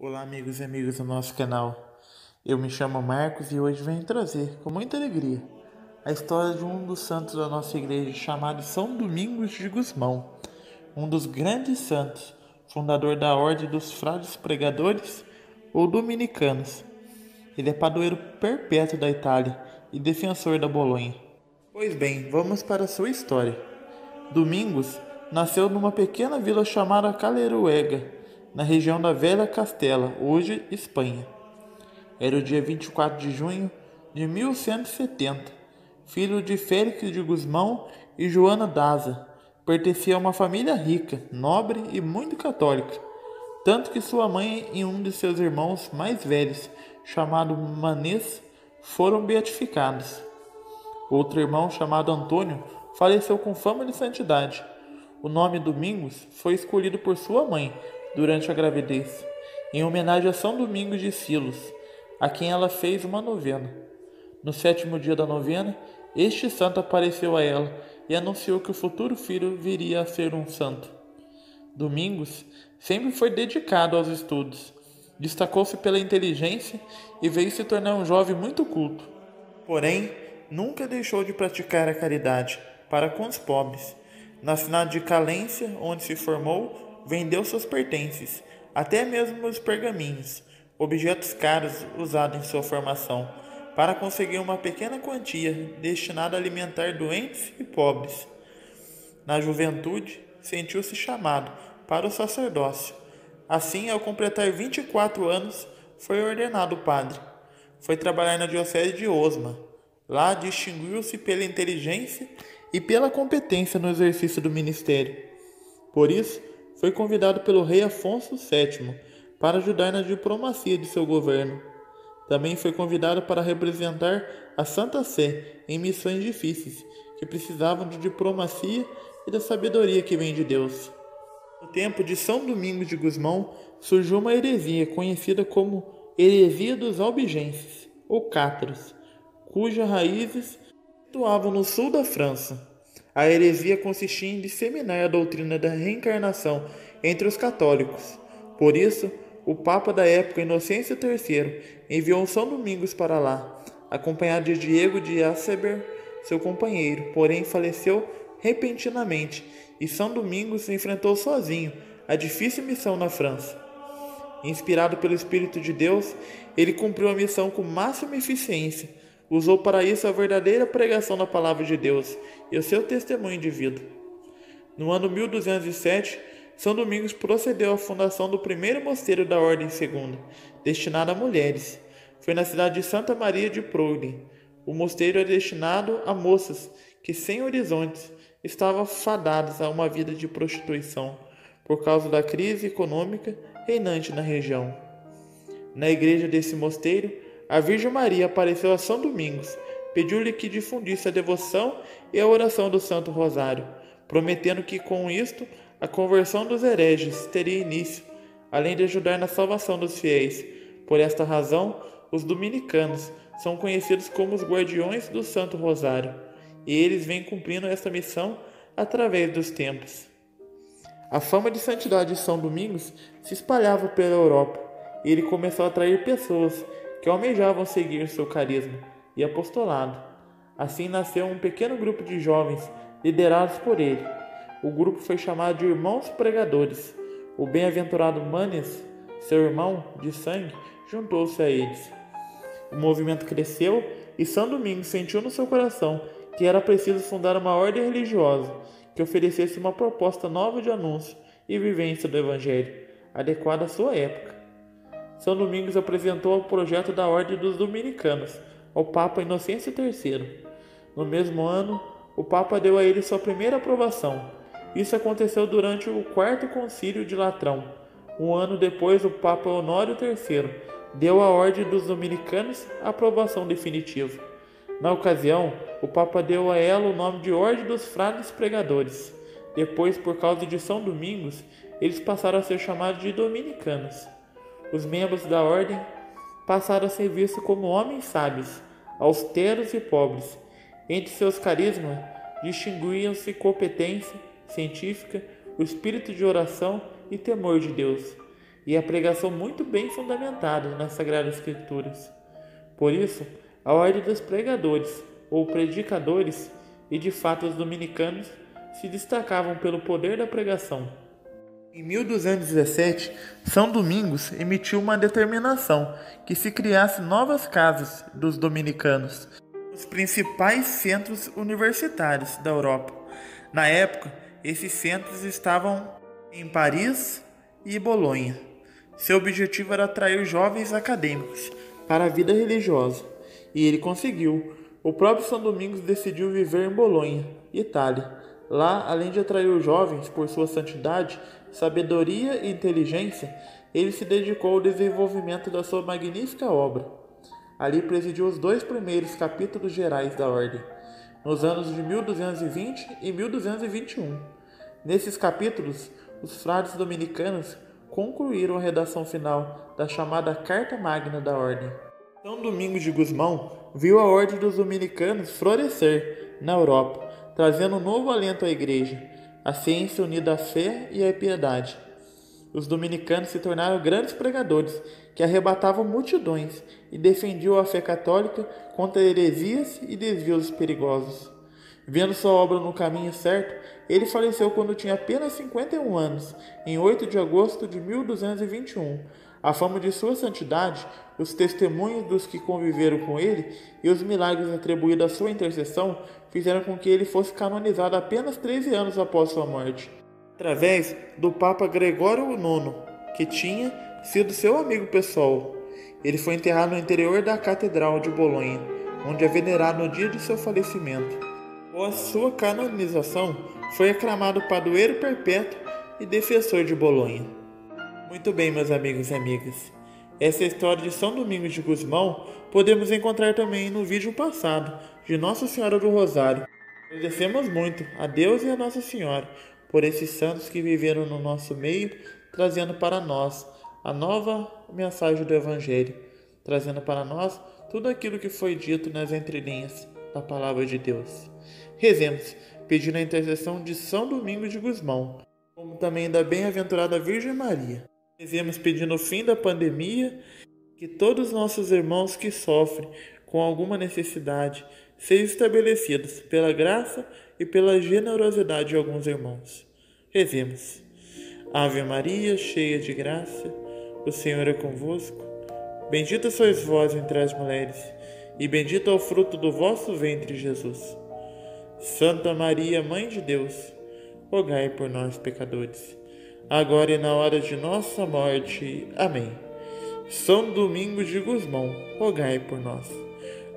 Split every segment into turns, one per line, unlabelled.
Olá, amigos e amigas do nosso canal. Eu me chamo Marcos e hoje venho trazer, com muita alegria, a história de um dos santos da nossa igreja chamado São Domingos de Gusmão, um dos grandes santos, fundador da Ordem dos Frades Pregadores ou Dominicanos. Ele é padroeiro perpétuo da Itália e defensor da Bolonha. Pois bem, vamos para a sua história. Domingos nasceu numa pequena vila chamada Caleruega, na região da Velha Castela, hoje Espanha. Era o dia 24 de junho de 1170. Filho de Félix de Guzmão e Joana Daza, pertencia a uma família rica, nobre e muito católica, tanto que sua mãe e um de seus irmãos mais velhos, chamado Manês, foram beatificados. Outro irmão, chamado Antônio, faleceu com fama de santidade. O nome Domingos foi escolhido por sua mãe, durante a gravidez, em homenagem a São Domingos de Silos, a quem ela fez uma novena. No sétimo dia da novena, este santo apareceu a ela e anunciou que o futuro filho viria a ser um santo. Domingos sempre foi dedicado aos estudos. Destacou-se pela inteligência e veio se tornar um jovem muito culto. Porém, nunca deixou de praticar a caridade para com os pobres. Na cidade de Calência, onde se formou, vendeu seus pertences, até mesmo os pergaminhos, objetos caros usados em sua formação, para conseguir uma pequena quantia destinada a alimentar doentes e pobres. Na juventude, sentiu-se chamado para o sacerdócio. Assim, ao completar 24 anos, foi ordenado padre. Foi trabalhar na diocese de Osma. Lá distinguiu-se pela inteligência e pela competência no exercício do ministério. Por isso, foi convidado pelo rei Afonso VII para ajudar na diplomacia de seu governo. Também foi convidado para representar a Santa Sé em missões difíceis que precisavam de diplomacia e da sabedoria que vem de Deus. No tempo de São Domingos de Gusmão surgiu uma heresia conhecida como Heresia dos Albigenses, ou Cátaros, cujas raízes atuavam no sul da França. A heresia consistia em disseminar a doutrina da reencarnação entre os católicos. Por isso, o Papa da época, Inocêncio III, enviou São Domingos para lá, acompanhado de Diego de Aceber, seu companheiro, porém faleceu repentinamente e São Domingos enfrentou sozinho a difícil missão na França. Inspirado pelo Espírito de Deus, ele cumpriu a missão com máxima eficiência Usou para isso a verdadeira pregação da palavra de Deus e o seu testemunho de vida. No ano 1207, São Domingos procedeu à fundação do primeiro mosteiro da Ordem Segunda, destinado a mulheres. Foi na cidade de Santa Maria de Proudin. O mosteiro é destinado a moças que, sem horizontes, estavam fadadas a uma vida de prostituição por causa da crise econômica reinante na região. Na igreja desse mosteiro, a Virgem Maria apareceu a São Domingos, pediu-lhe que difundisse a devoção e a oração do Santo Rosário, prometendo que com isto a conversão dos hereges teria início, além de ajudar na salvação dos fiéis. Por esta razão, os dominicanos são conhecidos como os guardiões do Santo Rosário, e eles vêm cumprindo esta missão através dos tempos. A fama de santidade de São Domingos se espalhava pela Europa, e ele começou a atrair pessoas que almejavam seguir seu carisma e apostolado. Assim nasceu um pequeno grupo de jovens liderados por ele. O grupo foi chamado de Irmãos Pregadores. O bem-aventurado Manes, seu irmão de sangue, juntou-se a eles. O movimento cresceu e São Domingos sentiu no seu coração que era preciso fundar uma ordem religiosa que oferecesse uma proposta nova de anúncio e vivência do Evangelho, adequada à sua época. São Domingos apresentou o projeto da Ordem dos Dominicanos ao Papa Inocêncio III. No mesmo ano, o Papa deu a ele sua primeira aprovação. Isso aconteceu durante o Quarto Concílio de Latrão. Um ano depois, o Papa Honório III deu à Ordem dos Dominicanos a aprovação definitiva. Na ocasião, o Papa deu a ela o nome de Ordem dos Frades Pregadores. Depois, por causa de São Domingos, eles passaram a ser chamados de Dominicanos. Os membros da ordem passaram a ser vistos como homens sábios, austeros e pobres. Entre seus carismas distinguiam-se competência científica, o espírito de oração e temor de Deus. e a pregação muito bem fundamentada nas Sagradas Escrituras. Por isso, a ordem dos pregadores ou predicadores e de fato os dominicanos se destacavam pelo poder da pregação. Em 1217, São Domingos emitiu uma determinação que se criasse novas casas dos dominicanos, os principais centros universitários da Europa. Na época, esses centros estavam em Paris e Bolonha. Seu objetivo era atrair jovens acadêmicos para a vida religiosa, e ele conseguiu. O próprio São Domingos decidiu viver em Bolonha, Itália. Lá, além de atrair os jovens por sua santidade, sabedoria e inteligência, ele se dedicou ao desenvolvimento da sua magnífica obra. Ali presidiu os dois primeiros capítulos gerais da ordem, nos anos de 1220 e 1221. Nesses capítulos, os frades dominicanos concluíram a redação final da chamada Carta Magna da Ordem. São Domingos de Gusmão viu a Ordem dos Dominicanos florescer na Europa, trazendo um novo alento à Igreja, a ciência unida à fé e à piedade. Os dominicanos se tornaram grandes pregadores que arrebatavam multidões e defendiam a fé católica contra heresias e desvios perigosos. Vendo sua obra no caminho certo, ele faleceu quando tinha apenas 51 anos, em 8 de agosto de 1221. A fama de sua santidade, os testemunhos dos que conviveram com ele e os milagres atribuídos à sua intercessão fizeram com que ele fosse canonizado apenas 13 anos após sua morte, através do Papa Gregório IX, que tinha sido seu amigo pessoal. Ele foi enterrado no interior da Catedral de Bolonha, onde é venerado no dia de seu falecimento. Após sua canonização, foi aclamado padroeiro perpétuo e defensor de Bolonha. Muito bem, meus amigos e amigas. Essa história de São Domingos de Gusmão podemos encontrar também no vídeo passado de Nossa Senhora do Rosário. Agradecemos muito a Deus e a Nossa Senhora por esses santos que viveram no nosso meio, trazendo para nós a nova mensagem do Evangelho, trazendo para nós tudo aquilo que foi dito nas entrelinhas da palavra de Deus. Rezemos, pedindo a intercessão de São Domingos de Gusmão, como também da bem-aventurada Virgem Maria. Rezemos pedindo o fim da pandemia, que todos os nossos irmãos que sofrem com alguma necessidade sejam estabelecidos pela graça e pela generosidade de alguns irmãos. Rezemos. Ave Maria, cheia de graça, o Senhor é convosco. Bendita sois vós entre as mulheres, e bendito é o fruto do vosso ventre, Jesus. Santa Maria, Mãe de Deus, rogai por nós, pecadores, agora e na hora de nossa morte. Amém. São Domingos de Gusmão, rogai por nós.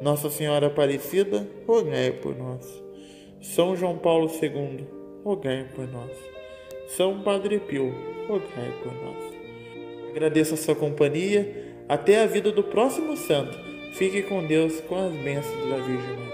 Nossa Senhora Aparecida, rogai por nós. São João Paulo II, rogai por nós. São Padre Pio, rogai por nós. Agradeço a sua companhia. Até a vida do próximo santo. Fique com Deus com as bênçãos da Virgem Maria.